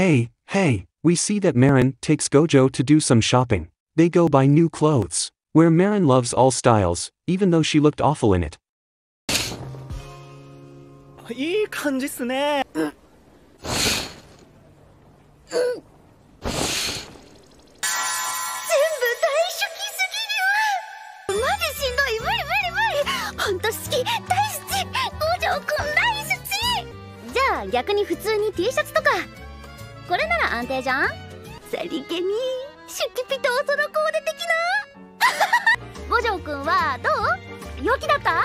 Hey, hey, we see that Marin takes Gojo to do some shopping. They go buy new clothes. Where Marin loves all styles, even though she looked awful in it. いい感じっすね全部大初期すぎるマジしんどい無理無理無理ほんと好き大好き五条くん大好きじゃあ逆に普通に T シャツとか これなら安定じゃん。さりげにシュキピとおそろコーデ的な。五条くんはどう？陽気だった？